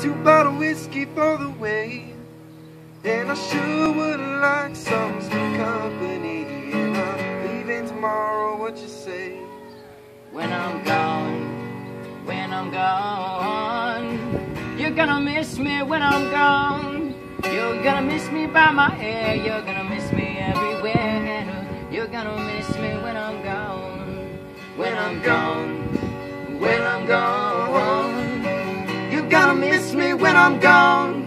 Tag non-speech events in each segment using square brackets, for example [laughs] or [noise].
Two bottle whiskey for the way. And I sure would like some sweet company. And I'm leaving tomorrow, what you say? When I'm gone, when I'm gone, you're gonna miss me when I'm gone. You're gonna miss me by my hair, you're gonna miss me everywhere. You're gonna miss me when I'm gone, when I'm gone, gonna miss me when I'm gone.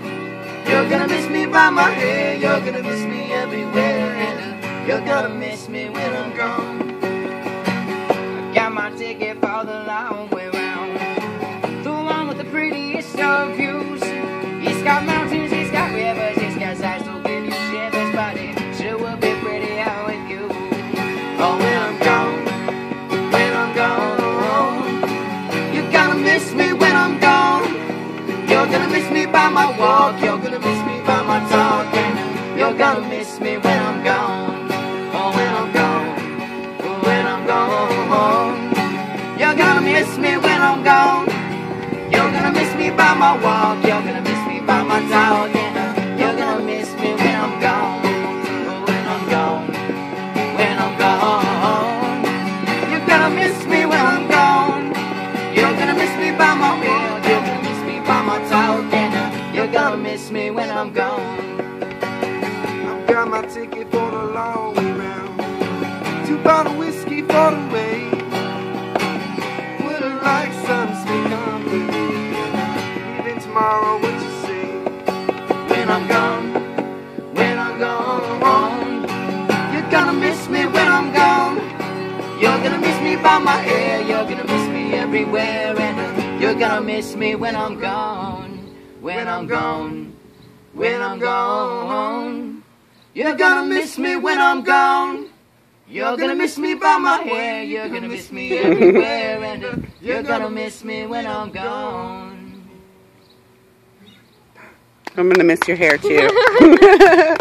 You're gonna miss me by my hair, you're gonna miss me everywhere. And uh, you're gonna miss me when I'm gone. Miss me by my walk, you're gonna miss me by my talk, and you're gonna miss me when I'm gone. Oh, when I'm gone, oh, when I'm gone, you're gonna miss me when I'm gone. You're gonna miss me by my walk, you're gonna miss me by my talk, gonna miss me when I'm gone. I've got my ticket for the long way round. Two bottle whiskey for the way. Would have liked some sweet company. Leaving tomorrow, what you say? when I'm gone, when I'm gone. You're gonna miss me when I'm gone. You're gonna miss me by my hair, you're gonna miss me everywhere, and you're gonna miss me when I'm gone, when I'm gone, when I'm gone. You're gonna miss me when I'm gone. You're gonna miss me by my hair, you're gonna miss me everywhere, and you're gonna miss me when I'm gone. I'm gonna miss your hair too. [laughs]